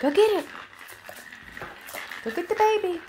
Go get it. Go get the baby.